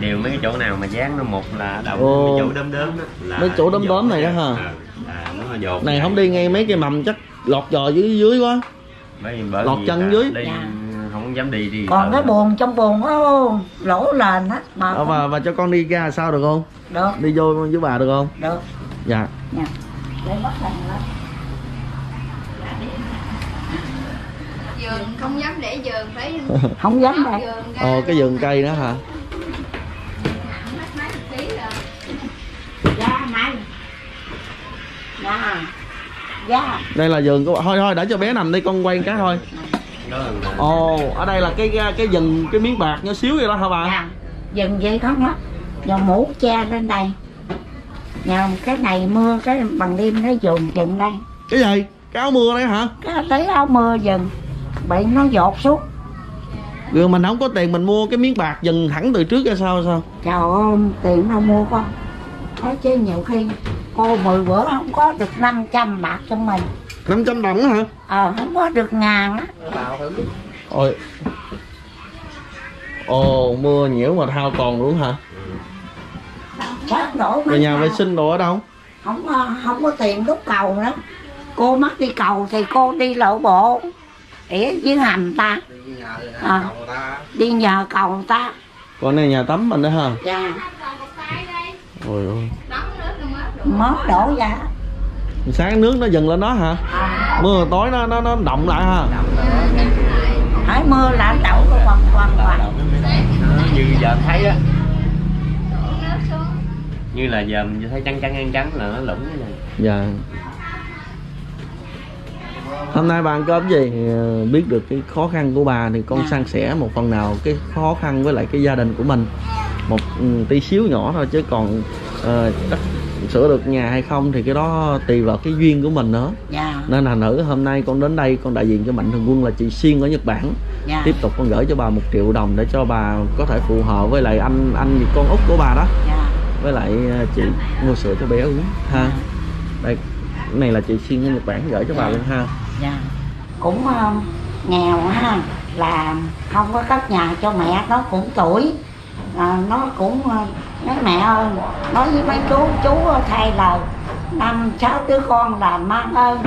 đều mấy cái chỗ nào mà dán nó một là đầu Ồ. mấy chỗ đốm đốm đó là Mấy chỗ đốm đốm này đó hả? Ờ, là nó dột này không đi ngay mấy cái mầm chắc lọt giò dưới dưới quá. Bởi, bởi lọt vì chân là dưới. đi Dạ. không dám đi đi còn cái buồn trong buồn nó lỗ lên hết mà Ờ, và và cho con đi ra sao được không? Được. Đi vô với bà được không? Được. Dạ. Nha để bắt lên giường không dám để giường phải không dám giường ra ồ cái vườn cây đó hả da da đây là vườn của thôi thôi để cho bé nằm đi con quay cái thôi. Ồ ở đây là cái cái vườn cái miếng bạc nhỏ xíu vậy đó hả bà? Da dừng vậy không á giờ mũ che lên đây. Nhờ cái này mưa cái bằng đêm nó dồn chừng đây. Cái gì? Cái áo mưa đấy hả? Cái lấy áo mưa dừng bị nó dột xuống. Rồi mình không có tiền mình mua cái miếng bạc dần thẳng từ trước ra sao sao? Trời ơi tiền đâu mua con nói chứ nhiều khi cô mười bữa không có được 500 bạc cho mình. 500 đồng hả? Ờ không có được ngàn á. Ôi. Ồ mưa nhiễu mà thao còn luôn hả? Bác đổ rồi nhà vệ sinh đồ ở đâu? Không có- không có tiền đúc cầu nữa. Cô mắc đi cầu thì cô đi lộ bộ. Để dưới hành ta. À, đi nhờ cầu ta. Còn này nhà tắm mình đó hả? Dạ. Ôi ôi mớt đổ ra. Sáng nước nó dần lên đó hả? À, mưa tối nó nó nó động lại ha. Hãy mưa là đổ cái quằn quằn quằn Nó như giờ thấy á đổ nước xuống như là giờ mình thấy trắng trắng ăn trắng là nó lũng cái này. Dạ. Hôm nay bà ăn cơm gì? Ờ, biết được cái khó khăn của bà thì con Dạ. san sẻ một phần nào cái khó khăn với lại cái gia đình của mình. Một ừ, tí xíu nhỏ thôi chứ còn chắc sửa được nhà hay không thì cái đó tùy vào cái duyên của mình nữa. Dạ. Nên là nữ hôm nay con đến đây con đại diện cho mạnh thường quân là chị Xuyên ở Nhật Bản. Dạ. Tiếp tục con gửi cho bà một triệu đồng để cho bà có thể phù hợp với lại anh anh con út của bà đó. Dạ. Với lại ờ, chị mua sữa cho bé uống ha. Đây cái này là chị Xuyên ở Nhật Bản gửi cho bà luôn ha. Dạ. Cũng ờ, nghèo ha là không có cất nhà cho mẹ nó cũng tuổi à, nó cũng ờ, nói mẹ ơi nói với mấy chú chú thay lời năm sáu đứa con là mang ơn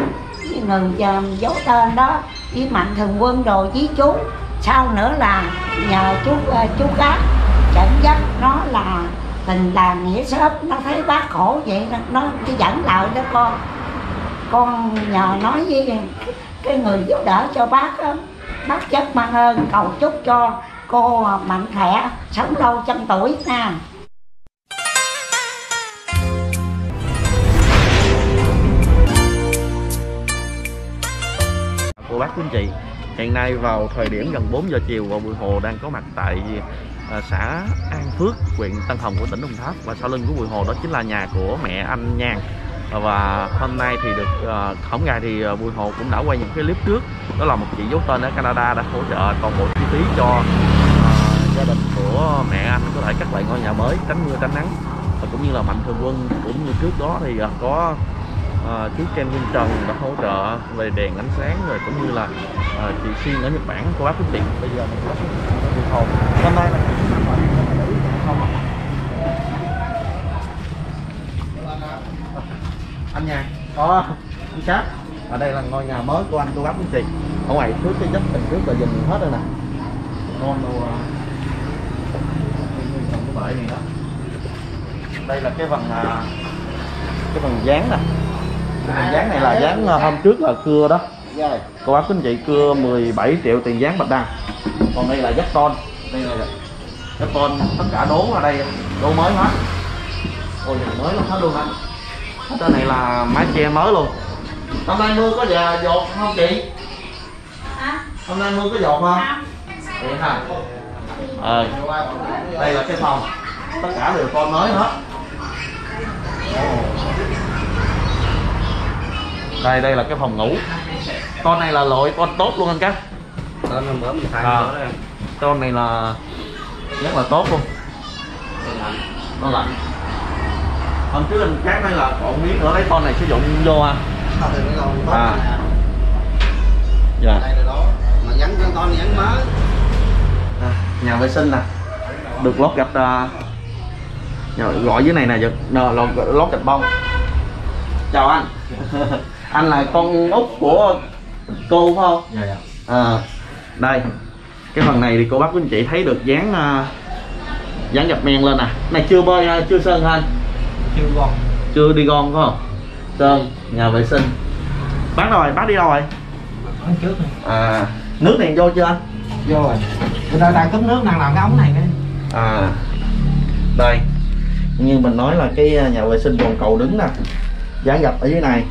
với người giấu dấu tên đó với mạnh thường quân đồ với chú. Sau nữa là nhờ chú ờ, chú khác dẫn dắt nó là tình làng nghĩa xóm. Nó thấy bác khổ vậy nó, nó cái dẫn lại đó con con nhờ nói với cái người giúp đỡ cho bác đó, bác chất mang ơn cầu chúc cho cô mạnh khỏe sống lâu trăm tuổi nha. Cô bác quý anh chị. Hiện nay vào thời điểm gần 4 giờ chiều và Bùi Hồ đang có mặt tại à, xã An Phước huyện Tân Hồng của tỉnh Đồng Tháp. Và sau lưng của Bùi Hồ đó chính là nhà của mẹ anh Nhan và hôm nay thì được à, hổng ngày thì à, Bùi Hồ cũng đã quay những cái clip trước. Đó là một chị giấu tên ở Canada đã hỗ trợ toàn bộ chi phí cho à, gia đình của mẹ anh có thể cắt lại ngôi nhà mới tránh mưa tránh nắng. Và cũng như là mạnh thường quân cũng như trước đó thì có Ờ, à, chú Ken Vinh Trần đã hỗ trợ về đèn ánh sáng rồi cũng như là à, chị Xuyên ở Nhật Bản cô bác quý tiền bây giờ mình có sự Hồ hôm nay là không à? anh nhà có anh sát ở đây là ngôi nhà mới của anh cô bác quý chị ở ngoài trước cái chất tình trước là dừng hết rồi nè. Con đồ ờ, cái bể này đó. Đây là cái phần cái phần dán nè dán này là dán à, hôm trước là cưa đó. Cô bác quý anh chị cưa 17 triệu tiền dán bạch đăng. Còn đây là dắt ton đây là dắt ton tất cả đố ở đây. Đố mới hết ôi này mới lắm hết luôn anh hết cái này là mái che mới luôn. Hôm nay mưa có giờ dột không chị? Hôm nay mưa có dột không? Vậy hả? Ờ đây là cái phòng. Tất cả đều con mới hết đây đây là cái phòng ngủ. Con này là loại con tốt luôn anh tên hôm bữa mình thay À. em. Con này là rất là tốt luôn. Nó lạnh. Hôm trước anh cát nói là còn miếng nữa lấy con này sử dụng vô ha à. dạ. Đây là đó. Mà dán con con dán mới. À, nhà vệ sinh nè. Được lót gạch à, gọi dưới này nè lót, lót gạch bông. Chào anh anh là con út của cô phải không? Dạ dạ. À, đây. Cái phần này thì cô bác quý anh chị thấy được dán uh, dán gạch men lên nè. Này chưa bơi à, chưa sơn hả anh? Chưa con chưa đi gom phải không? Sơn nhà vệ sinh. Bác đâu rồi? Bác đi đâu rồi? Ở trước à nước này vô chưa anh? Vô rồi. Người ta đang cấp nước đang làm cái ống này cái. À đây. Như mình nói là cái à, nhà vệ sinh bồn cầu đứng nè. Dán gạch ở dưới này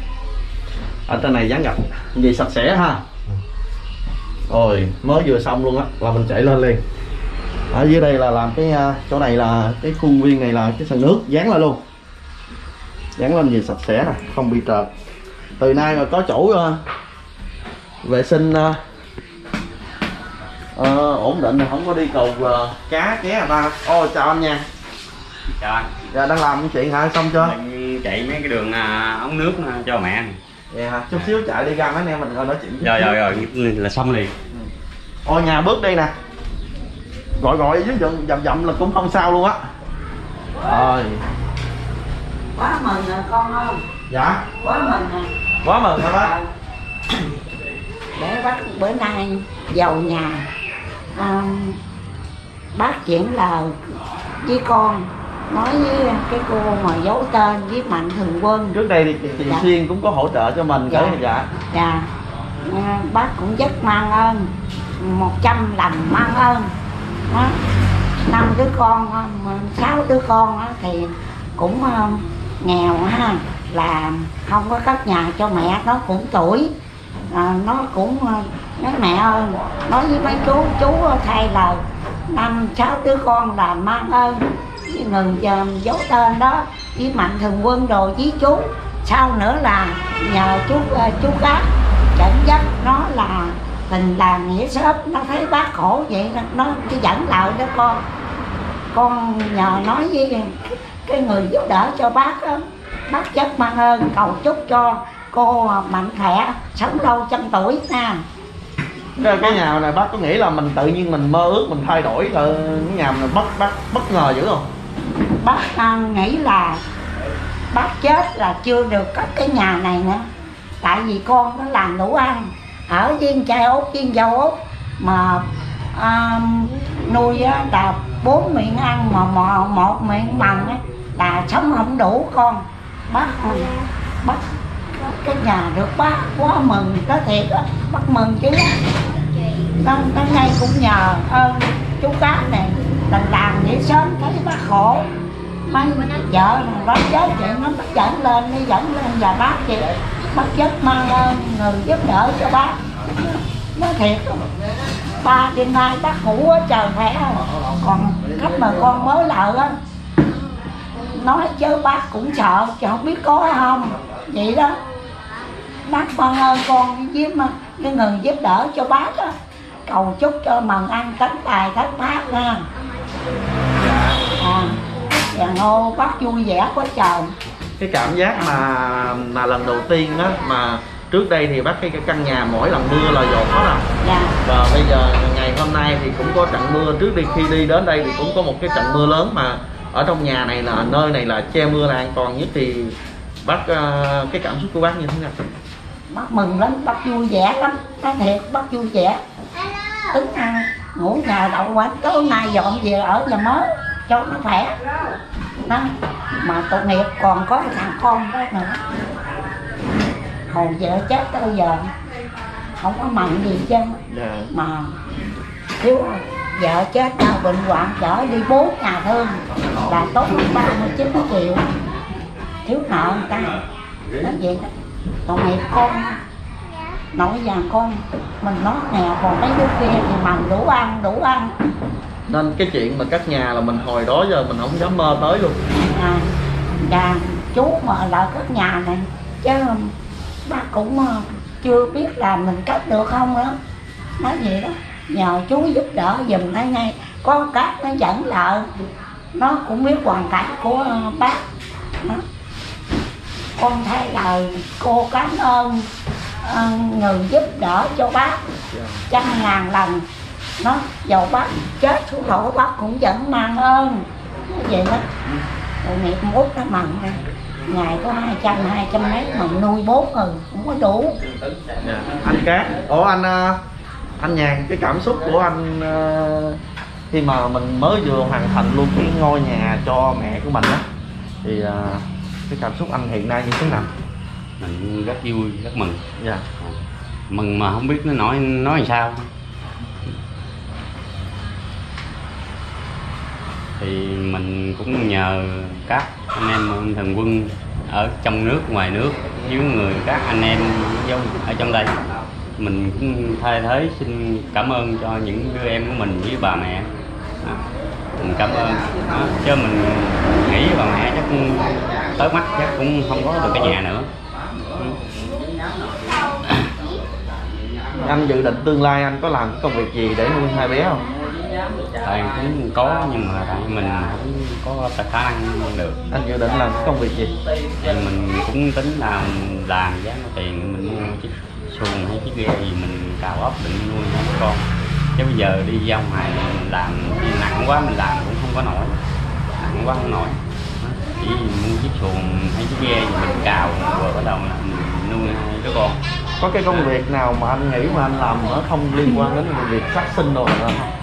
ở trên này dán gạch gì sạch sẽ ha. Rồi mới vừa xong luôn á. Là mình chạy lên liền. Ở dưới đây là làm cái à, chỗ này là cái khuôn viên này là cái sàn nước dán lên luôn. Dán lên gì sạch sẽ nè không bị trợt. Từ nay mà có chỗ à, vệ sinh à, ờ, ổn định thì không có đi cầu ờ, cá ké à ta. Ô chào anh nha. Chào anh. Dạ đang làm chuyện hả? Xong chưa? Đang chạy mấy cái đường à, ống nước cho mẹ dạ hả? Chút xíu chạy đi ra mấy anh em mình rồi nói chuyện rồi rồi rồi là xong liền. Ô nhà bước đi nè. Gọi gọi dưới dầm dầm dầm là cũng không sao luôn á. Rồi. Quá mừng rồi con không dạ? Quá mừng rồi. Quá mừng hả bác? Để bác bữa nay giàu nhà. À, bác chuyển lời với con nói với cái cô mà giấu tên với mạnh thường quân. Trước đây thì chị, Dạ. xuyên cũng có hỗ trợ cho mình Dạ. cái dạ. Dạ. À, bác cũng rất mang ơn. Một trăm lần mang ơn. Đó. năm đứa con mà sáu đứa con á, thì cũng ờ, nghèo ha. Là không có cất nhà cho mẹ nó cũng tuổi. À, nó cũng ờ, nói mẹ ơi nói với mấy chú chú thay lời. Năm sáu đứa con là mang ơn người dấu giấu tên đó với mạnh thường quân đồ với chú. Sau nữa là nhờ chú ờ, chú cát dẫn dắt nó là tình làng nghĩa xóm nó thấy bác khổ vậy nó- cứ dẫn lại đó con. Con nhờ nói với cái, người giúp đỡ cho bác đó, bác rất mang ơn cầu chúc cho cô mạnh khỏe sống lâu trăm tuổi nha. Cái, cái nhà này bác có nghĩ là mình tự nhiên mình mơ ước mình thay đổi là cái nhà mình bất bất bất ngờ dữ không? Bác à, nghĩ là bác chết là chưa được cất cái nhà này nữa. Tại vì con nó làm đủ ăn ở viên trai út viên dâu út mà à, nuôi á, là bốn miệng ăn mà một, một miệng bằng á, là sống không đủ con. Bác à, bác cái nhà được bác quá mừng đó thiệt á bác mừng chứ. Nó, nó nay cũng nhờ ơn chú cá này lần làm để sớm thấy bác khổ mấy vợ bác chết vậy, nó bắt dẫn lên đi dẫn lên và bác chị bác chết mang ơn người giúp đỡ cho bác. Nó thiệt, ba đêm nay bác ngủ á trời khỏe không? Còn khách mà con mới lợ á, nói chứ bác cũng sợ, chứ không biết có không. Vậy đó. Bác mang ơn con với cái người giúp đỡ cho bác á, cầu chúc cho mần ăn cánh tài thất bác nha. À dạ ngô bác vui vẻ quá trời. Cái cảm giác mà mà lần đầu tiên á mà trước đây thì bác cái căn nhà mỗi lần mưa là dột hết à. Dạ. Và bây giờ ngày hôm nay thì cũng có trận mưa. Trước đi khi đi đến đây thì cũng có một cái trận mưa lớn mà ở trong nhà này là nơi này là che mưa là an toàn nhất. Thì bác ờ, cái cảm xúc của bác như thế nào? Bác mừng lắm bác vui vẻ lắm. Nói thiệt bác vui vẻ. Tính ăn ngủ nhà đậu quán tối nay dọn về ở nhà mới cho nó khỏe. Đó. Mà tội nghiệp còn có thằng con đó nữa. Hồi vợ chết tới giờ không có mặn gì chứ. Dạ. Mà thiếu vợ chết đau bệnh hoạn chở đi bốn nhà thương. Là tốt 39 triệu. Thiếu nợ người ta. Nó vậy đó. Còn nghiệp con. Nội già con mình nói nghèo còn mấy đứa kia thì mần đủ ăn đủ ăn nên cái chuyện mà cắt nhà là mình hồi đó giờ mình không dám mơ tới luôn. À, chú mà lại cất nhà này chứ bác cũng ờ, chưa biết là mình cất được không đó nói vậy đó nhờ chú giúp đỡ giùm thấy ngay. Có cát nó dẫn lại nó cũng biết hoàn cảnh của ờ, bác. Đó. con thấy lời cô cảm ơn ờ, người giúp đỡ cho bác trăm ngàn lần nó dầu bác chết xuống khổ bác cũng vẫn mang ơn. Vậy? Đó tội nghiệp mốt nó mặn ra. Ngày có hai trăm hai trăm mấy mà nuôi bốn người không có đủ. Dạ. anh cát ủa anh ờ, anh nhàn cái cảm xúc của anh ờ, khi mà mình mới vừa hoàn thành luôn cái ngôi nhà cho mẹ của mình á thì ờ, cái cảm xúc anh hiện nay như thế nào? Mình rất vui rất mừng. Dạ. Mừng mà không biết nó nói nói làm sao thì mình cũng nhờ các anh em thần quân ở trong nước, ngoài nước với người các anh em ở trong đây. Mình cũng thay thế xin cảm ơn cho những đứa em của mình với bà mẹ. À, mình cảm ơn. Đó. chứ mình nghĩ bà mẹ chắc tới mắt, chắc cũng không có được cái nhà nữa. Anh dự định tương lai anh có làm cái công việc gì để nuôi hai bé không? Tại cũng có nhưng mà tại mình không có tài khả năng được. Anh dự định làm cái công việc gì? Thì mình cũng tính làm làm giá tiền mình mua chiếc xuồng hay chiếc ghe gì mình cào ốc định nuôi hai đứa con. Chứ bây giờ đi ra ngoài mình làm đi nặng quá mình làm cũng không có nổi. Nặng quá không nổi. Chỉ mua chiếc xuồng hay chiếc ghe gì mình cào rồi bắt đầu là mình nuôi hai đứa con. Có cái công việc nào mà anh nghĩ mà anh làm nó không liên quan đến việc sát sinh rồi không? cũng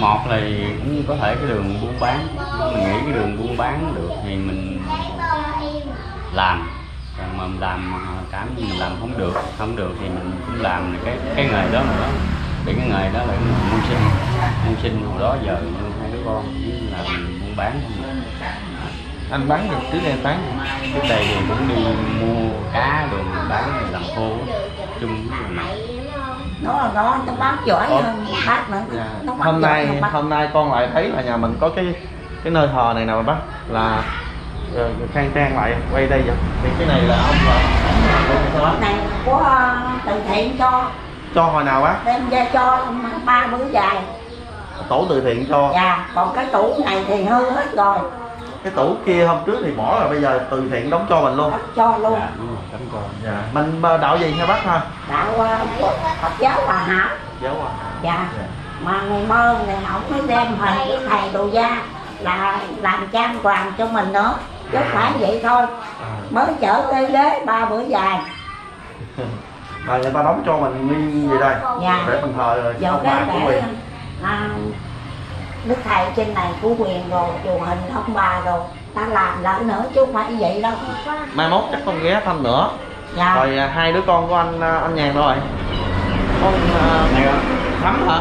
một là cũng có thể cái đường buôn bán mình nghĩ cái đường buôn bán được thì mình làm. Còn mà mình làm cảm mình làm không được không được thì mình cũng làm cái cái nghề đó nữa. Để cái nghề đó là nghề mưu sinh. Mưu sinh hồi đó giờ nuôi hai đứa con chứ là mình buôn bán anh bán được trước đây bán trước đây thì cũng đi mua cá rồi mình bán mình làm khô chung với nó là nó nó bán giỏi Ủa? hơn bác nữa. Dạ. nó hôm nay hơn hôm nay con lại thấy là nhà mình có cái cái nơi thờ này nè bác là ờ, khang trang lại quay đây vậy. Thì cái này là ông là này của ờ, từ thiện cho. Cho hồi nào bác? Đem ra cho ba bữa dài. Tổ từ thiện cho. Dạ còn cái tủ này thì hư hết rồi cái tủ kia hôm trước thì bỏ rồi bây giờ từ thiện đóng cho mình luôn. Bác cho luôn. Dạ đúng rồi cấm con dạ mình ờ, đạo gì hả bác ha? Đạo ờ, Phật giáo hòa hảo. Giáo à dạ. Dạ. mà người mơ này ổng mới đem hình cái thầy đồ gia là làm trang hoàng cho mình nữa. Chứ không phải vậy thôi. À. mới chở cây ghế ba bữa dài. Mà người ta đóng cho mình nguyên gì đây? Dạ. để mình thờ ông cái bà của quyền. à, đức thầy trên này của quyền rồi chùa hình ông bà rồi. Ta làm lại nữa chứ không phải vậy đâu. Mai mốt chắc con ghé thăm nữa. Dạ. Rồi à, hai đứa con của anh à, anh nhàn rồi. Con à, này thắm hả?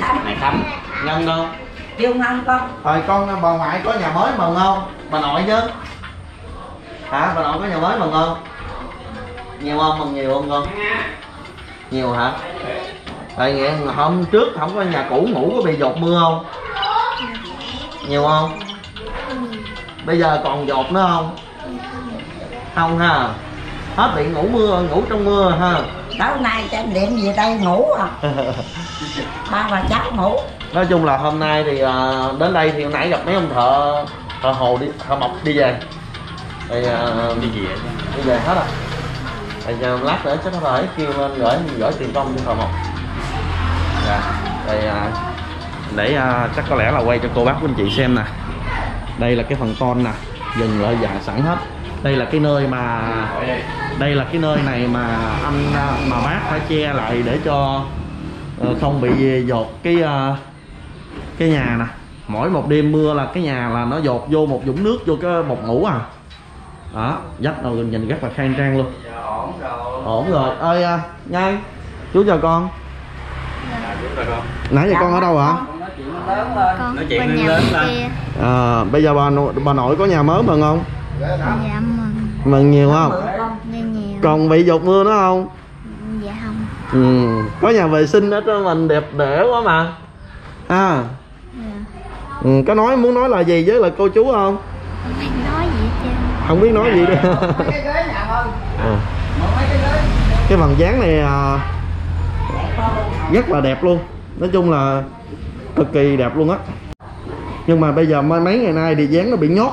Thăm này thấm nhân đâu? Chưa ngăn con. Rồi con bà ngoại có nhà mới mừng không? Bà nội chứ. Hả? Bà nội có nhà mới mừng không? Nhiều không? Mừng nhiều không con? Nhiều hả tại là hôm trước không có nhà cũ ngủ có bị dột mưa không? Nhiều không? Bây giờ còn dột nữa không? Không ha. Hết bị ngủ mưa ngủ trong mưa ha. Tối nay trên điện về đây ngủ à. Ba bà cháu ngủ. Nói chung là hôm nay thì à, đến đây thì hồi nãy gặp mấy ông thợ thợ hồ đi thợ mộc đi về. Thì à, đi về. đi về hết rồi thì giờ lát nữa chắc nó phải kêu lên gửi gửi tiền công cho thợ mộc dạ. Thì à, để à, chắc có lẽ là quay cho cô bác anh chị xem nè. Đây là cái phần ton nè. Dừng lại dạ sẵn hết. Đây là cái nơi mà đây là cái nơi này mà anh à, mà bác phải che lại để cho ờ, không bị dột cái cái nhà nè. Mỗi một đêm mưa là cái nhà là nó dột vô một dũng nước vô cái một ngủ à. Đó dắt đầu nhìn rất là khang trang luôn. Ổn rồi. Ơi nhai chú chào con nãy giờ con ở đâu hả? Con Nói chuyện bên lớn lên. kia. À, bây giờ bà nội, bà nội có nhà mới mừng không? Dạ mừng. Mừng. Nhiều không? nhiều. Còn bị dột mưa nữa không? Dạ không. Ừ. có nhà vệ sinh ở trên mình đẹp đẽ quá mà. À dạ. Ừ. có nói muốn nói là gì với là cô chú không? Không biết nói gì không biết nói gì nữa à. cái phần dáng này à, rất là đẹp luôn. Nói chung là cực kỳ đẹp luôn á. Nhưng mà bây giờ mấy ngày nay thì dáng nó bị nhót.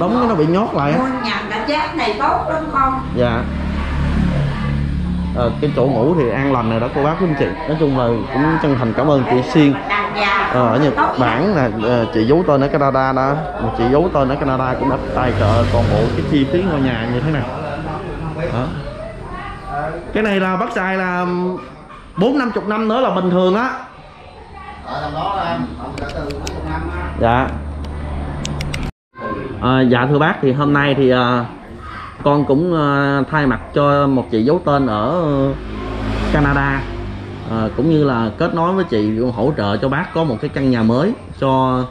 Đóng cái nó bị nhót lại á. Mua nhà cảm giác này tốt lắm con dạ. Ờ, cái chỗ ngủ thì an lành rồi đó cô bác quý anh chị. Nói chung là cũng chân thành cảm ơn chị Xuyên Ờ, ở Nhật Bản là ờ, chị giấu tên ở Canada đó. Chị giấu tên ở Canada cũng đã tài trợ toàn bộ cái chi phí ngôi nhà như thế này đó. cái này là bắt xài là bốn năm chục năm nữa là bình thường á. Dạ. À, dạ thưa bác thì hôm nay thì à, con cũng à, thay mặt cho một chị giấu tên ở ờ, Canada. À, cũng như là kết nối với chị hỗ trợ cho bác có một cái căn nhà mới cho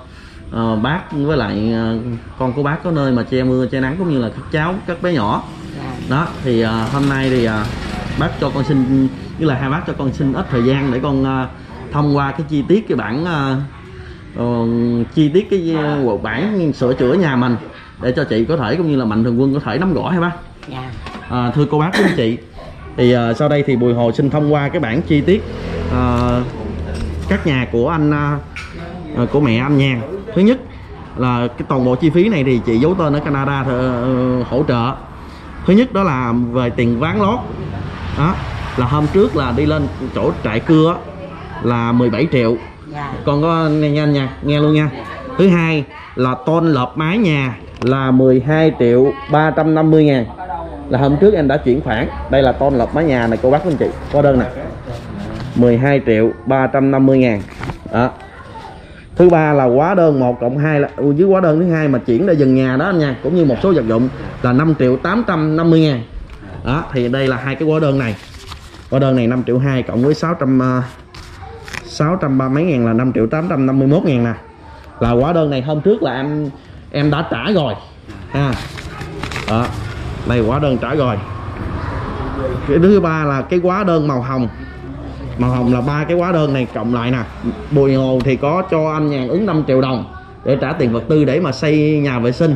ờ, bác với lại ờ, con của bác có nơi mà che mưa che nắng cũng như là các cháu các bé nhỏ. Dạ. Đó thì à, hôm nay thì à, bác cho con xin như là hai bác cho con xin ít thời gian để con à, thông qua cái chi tiết cái bản ờ, chi tiết cái à, bản sửa chữa nhà mình để cho chị có thể cũng như là mạnh thường quân có thể nắm rõ hay bác. Dạ. À, thưa cô bác quý anh chị thì à, sau đây thì bùi hồ xin thông qua cái bản chi tiết à, các nhà của anh à, của mẹ anh nhàn. Thứ nhất là cái toàn bộ chi phí này thì chị giấu tên ở Canada thì, ờ, hỗ trợ. Thứ nhất đó là về tiền ván lót đó là hôm trước là đi lên chỗ trại cưa là 17 triệu. Dạ. Con có nghe nhanh nha nghe luôn nha. Thứ hai là tôn lợp mái nhà là 12 triệu 350 ngàn. Là hôm trước em đã chuyển khoản. Đây là tôn lợp mái nhà này cô bác anh chị có đơn nè. 12 triệu 350 ngàn. Đó. Thứ ba là hóa đơn 1 cộng 2 là dưới hóa đơn thứ hai mà chuyển ra dần nhà đó anh nha cũng như một số vật dụng là 5 triệu 850 ngàn đó thì đây là hai cái hóa đơn này. Hóa đơn này 5 triệu 2 cộng với 600 uh, 630 mấy ngàn là 5 triệu 851 ngàn nè. Là hóa đơn này hôm trước là em em đã trả rồi. Ha. Đó đây hóa đơn trả rồi. Cái thứ ba là cái hóa đơn màu hồng. Màu hồng là ba cái hóa đơn này cộng lại nè. Bùi hồ thì có cho anh nhàn ứng 5 triệu đồng để trả tiền vật tư để mà xây nhà vệ sinh.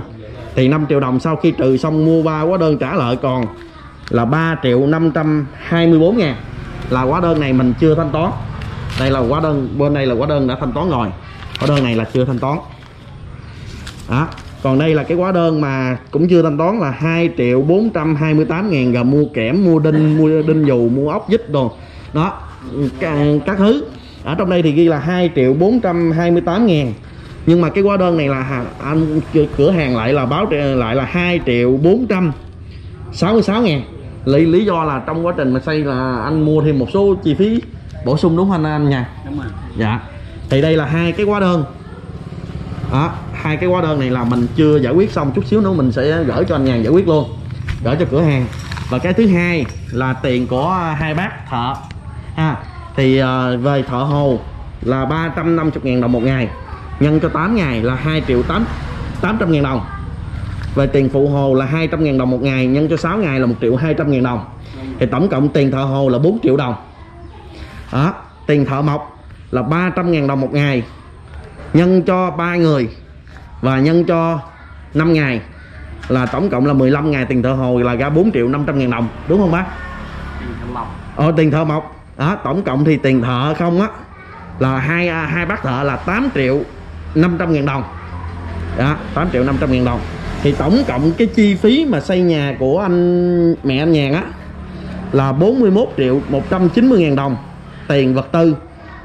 Thì 5 triệu đồng sau khi trừ xong mua ba hóa đơn trả lại còn là 3 triệu 524 ngàn. Là hóa đơn này mình chưa thanh toán. Đây là hóa đơn bên đây là hóa đơn đã thanh toán rồi. Hóa đơn này là chưa thanh toán. Đó. Còn đây là cái hóa đơn mà cũng chưa thanh toán là 2 triệu 428 ngàn gồm mua kẽm mua đinh mua đinh dù mua ốc vít đồ. Đó. Các, thứ. Ở trong đây thì ghi là 2 triệu 428 ngàn. Nhưng mà cái hóa đơn này là anh cửa hàng lại là báo lại là 2 triệu 466 ngàn. Lý lý do là trong quá trình mà xây là anh mua thêm một số chi phí bổ sung đúng không anh anh nha đúng rồi. Dạ. Thì đây là hai cái hóa đơn. Đó hai cái hóa đơn này là mình chưa giải quyết xong chút xíu nữa mình sẽ gửi cho anh nhàn giải quyết luôn. Gửi cho cửa hàng. Và cái thứ hai là tiền của hai bác thợ. Ha thì ờ, về thợ hồ là 350 ngàn đồng một ngày. Nhân cho 8 ngày là 2 triệu 8 800 ngàn đồng về tiền phụ hồ là 200 ngàn đồng một ngày nhân cho 6 ngày là 1 triệu 200 ngàn đồng. Thì tổng cộng tiền thợ hồ là 4 triệu đồng. Đó tiền thợ mộc là 300 ngàn đồng một ngày nhân cho ba người và nhân cho 5 ngày là tổng cộng là 15 ngày tiền thợ hồ là ra 4 triệu 500 ngàn đồng. Đúng không bác? Mọc ờ tiền thợ mộc. Đó tổng cộng thì tiền thợ không á là hai hai bác thợ là 8 triệu 500 ngàn đồng. Đó 8 triệu 500 ngàn đồng thì tổng cộng cái chi phí mà xây nhà của anh, mẹ anh nhàn á, là 41 triệu 190 ngàn đồng. Tiền vật tư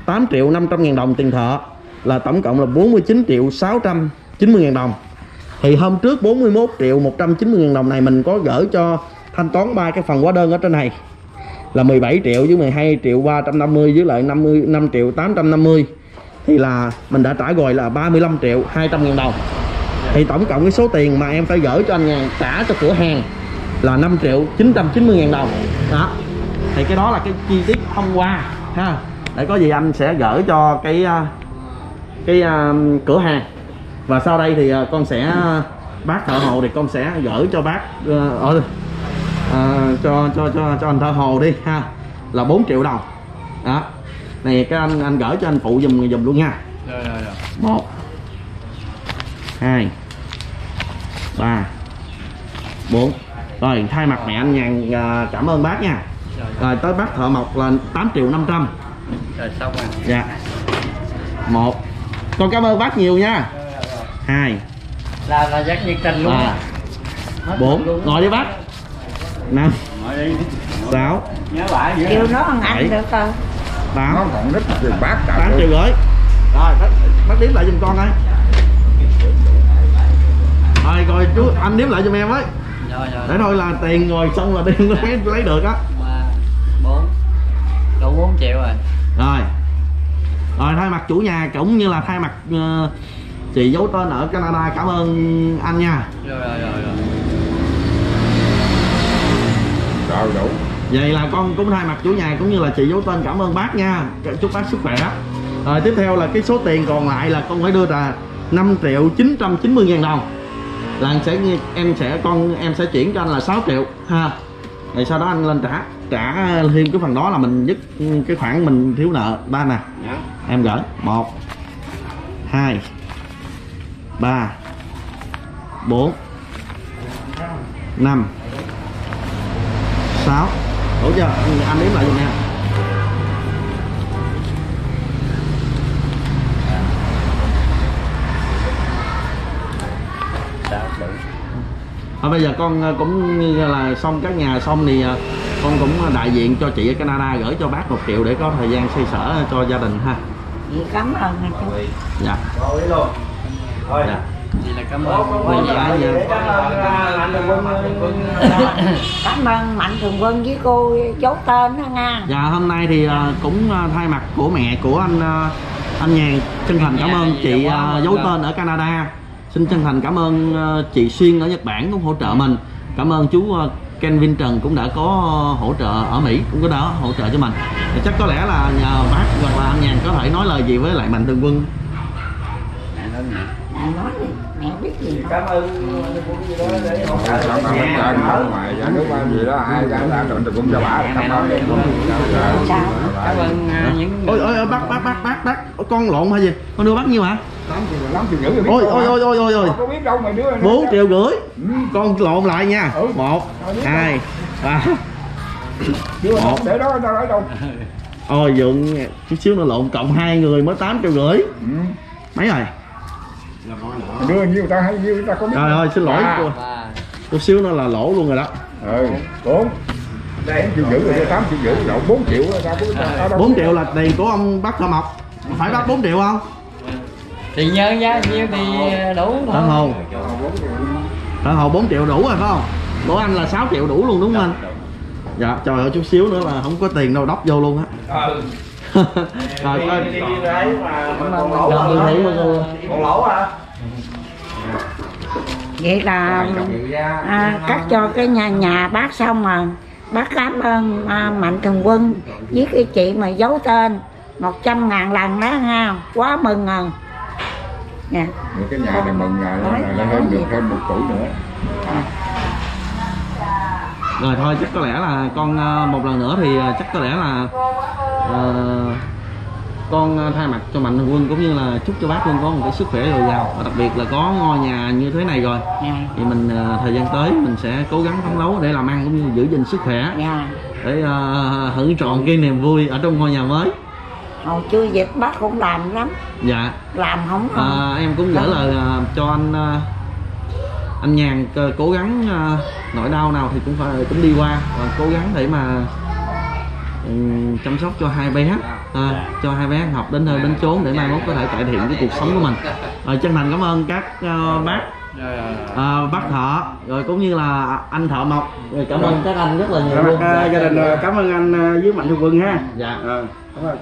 8 triệu 500 ngàn đồng. Tiền thợ là tổng cộng là 49 triệu 690 ngàn đồng. Thì hôm trước 41 triệu 190 ngàn đồng này mình có gửi cho thanh toán ba cái phần hóa đơn ở trên này. Là 17 triệu với 12 triệu 350 với lại 50 5 triệu 850 thì là mình đã trả rồi là 35 triệu 200 ngàn đồng thì tổng cộng cái số tiền mà em phải gửi cho anh nhàn trả cho cửa hàng là 5 triệu 990 ngàn đồng. Đó. Thì cái đó là cái chi tiết hôm qua. Ha. Để có gì anh sẽ gửi cho cái à, cái à, cửa hàng. Và sau đây thì à, con sẽ bác thợ hồ thì con sẽ gửi cho bác ờ, ở à, cho cho cho cho anh thợ hồ đi ha. Là 4 triệu đồng. Đó. Này cái anh anh gửi cho anh phụ dùm dùm luôn nha. Rồi rồi rồi một hai ba. Bốn. Rồi thay mặt mẹ anh nhàn à, cảm ơn bác nha. Rồi tới bác thợ mộc là 8 triệu 500 rồi xong rồi. Dạ. Một. Con cảm ơn bác nhiều nha. Hai. Là là rất nhiệt tình luôn. Ba. Bốn. ngồi đi bác. Năm. Sáu. Nhớ bả kêu nó ăn ăn được không tám. Nó còn rất tiền bác tám triệu rưỡi. Rồi bác bác đếm lại giùm con ơi rồi rồi chú anh đếm lại giùm em với. Rồi rồi. Để thôi là tiền rồi xong là đem lấy lấy được á. Ba bốn đủ 4 triệu rồi. Rồi. Rồi thay mặt chủ nhà cũng như là thay mặt ờ, chị giấu tên ở Canada cảm ơn anh nha. Rồi rồi rồi rồi. Rồi đủ. Vậy là con cũng thay mặt chủ nhà cũng như là chị giấu tên cảm ơn bác nha. Chúc bác sức khỏe. Rồi tiếp theo là cái số tiền còn lại là con phải đưa là 5 triệu 990 ngàn đồng là anh sẽ em sẽ con em sẽ chuyển cho anh là 6 triệu. Ha. Rồi sau đó anh lên trả trả thêm cái phần đó là mình dứt cái khoản mình thiếu nợ. Ba nè. Em gửi. Một hai ba bốn năm sáu. Đủ chưa? Anh đếm lại giùm nha sao đủ Thôi bây giờ con ờ, cũng như là xong các nhà xong thì ờ, con cũng đại diện cho chị ở Canada gửi cho bác một triệu để có thời gian xoay sở cho gia đình ha Chị cảm ơn anh chú dạ rồi luôn thôi dạ vậy là cảm ơn Quý vị cả nhà. Cảm ơn Mạnh Thường Quân với cô giấu tên đó nha dạ hôm nay thì ờ, cũng ờ, thay mặt của mẹ của anh ờ, anh nhàn chân thành cảm ơn chị ờ, giấu tên ở Canada xin chân thành cảm ơn ờ, chị Xuyên ở Nhật Bản cũng hỗ trợ mình. Cảm ơn chú ờ, Kenvin Trần cũng đã có hỗ trợ ở Mỹ cũng có đã hỗ trợ cho mình. Thì chắc có lẽ là nhờ bác hoặc là anh Nhàn có thể nói lời gì với lại Mạnh Thường Quân. Mẹ nói đi, mẹ biết gì. Cảm ơn cảm ơn trên ngoài nhà nước gì đó ai đã đã được cũng cho bà cảm ơn. Sao? cảm ơn. Những ôi ôi ôi, bác bác bác bác bác con lộn hay gì? Con đưa bác nhiêu hả ôi ôi ôi ôi ôi ôi. Có biết đâu mà đứa bốn triệu rưỡi? Con lộn lại nha. Ừ. một hai ba. Đứa Một. để đó đâu ở đâu. Ôi dượng chút xíu nữa lộn cộng hai người mới tám triệu rưỡi. Ừ. mấy rồi? Đưa nhiêu ta hay nhiêu ta có biết trời ơi xin lỗi À. cô ba. Chút xíu nữa là lỗ luôn rồi đó. Ừ bốn. Đây triệu giữ rồi tám triệu giữ lộn bốn triệu 4 triệu là tiền của ông bác Thợ Mộc phải bác 4 triệu không thì nhớ giá nhiêu thì đủ Thợ thôi. Hồ. Thợ Hồ 4 triệu đủ rồi phải không? Của anh là 6 triệu đủ luôn đúng không anh? dạ trời ơi chút xíu nữa là không có tiền đâu đắp vô luôn á. Rồi coi Dạ, mà còn lỗ à Vậy là à, cắt cho cái nhà nhà bác xong rồi Bác cảm ơn à, Mạnh Thường Quân với cái chị mà giấu tên 100 ngàn lần đó nha Quá mừng rồi Nè cái nhà này mừng nhà này là hơn được hơn một tuổi nữa. Rồi thôi chắc có lẽ là con ờ, một lần nữa thì ờ, chắc có lẽ là ờ, con thay mặt cho mạnh thường quân cũng như là chúc cho bác luôn có một cái sức khỏe dồi dào. Và đặc biệt là có ngôi nhà như thế này rồi. Dạ. Thì mình ờ, thời gian tới mình sẽ cố gắng phấn đấu để làm ăn cũng như giữ gìn sức khỏe. Dạ. Để ờ, hưởng trọn cái niềm vui ở trong ngôi nhà mới Hồi chưa dịch bác cũng làm lắm. Dạ. Làm không À, em cũng gửi lời à, cho anh à, anh nhàn c- cố gắng à, nỗi đau nào thì cũng phải cũng đi qua và cố gắng để mà ừm, chăm sóc cho hai bé à, cho hai bé ăn học đến nơi đến chốn để mai mốt có thể cải thiện cái cuộc sống của mình. Rồi chân thành cảm ơn các à, bác à, bác thợ rồi cũng như là anh thợ mộc. Rồi cảm ơn các anh rất là nhiều Dạ, luôn. gia đình cảm ơn anh với mạnh thường quân ha. Dạ. Ờ, cảm ơn